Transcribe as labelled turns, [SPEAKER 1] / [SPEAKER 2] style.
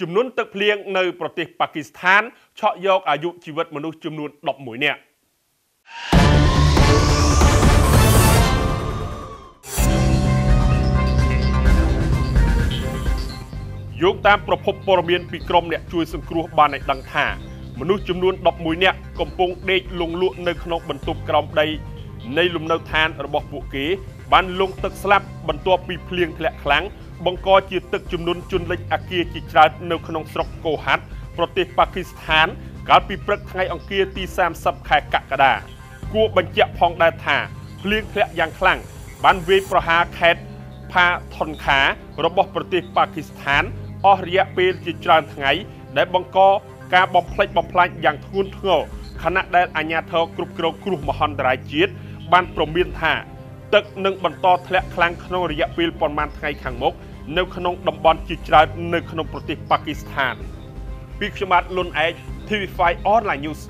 [SPEAKER 1] ចំនួនទឹកភ្លៀងនៅប្រទេសប៉ាគីស្ថានឆក់យកអាយុជីវិតមនុស្សចំនួន11នាក់យោងតាមប្រភពព័ត៌មានពីក្រមអ្នកជួយសង្គ្រោះបានឲ្យដឹងថាមនុស្សចំនួន11នាក់កំពុងដេកលង់លក់នៅក្នុងបន្ទប់ក្រោមដី នៃលំនៅឋានរបស់ពួកគេ បានលង់ទឹកស្លាប់បន្ទាប់ពីភ្លៀងធ្លាក់ខ្លាំងបង្កជាទឹកជំនន់ជន់លិចអាគារជាច្រើននៅក្នុងស្រុកកូហាត់ប្រទេសប៉ាគីស្ថាន កាលពីព្រឹកថ្ងៃអង្គារទី30ខែកក្កដាគួរបញ្ជាក់ផងដែរថាភ្លៀងធ្លាក់យ៉ាងខ្លាំងបានវាយប្រហារខេត្តផាថុនខារបស់ប្រទេសប៉ាគីស្ថានអស់រយៈពេលជាច្រើនថ្ងៃ ដែលបង្កការបំផ្លិចបំផ្លាញយ៉ាងធ្ងន់ធ្ងរខណៈដែលអាជ្ញាធរគ្រប់គ្រងគ្រោះមហន្តរាយជាតិ បានព្រមានថាទឹកនឹងបន្តធ្លាក់ខ្លាំងក្នុងរយៈពេលប្រមាណថ្ងៃខាងមុខនៅក្នុងតំបន់ជាច្រើននៅក្នុងប្រទេសប៉ាគីស្ថានពីខ្ញុំបាទលុនអែក TV5 Online News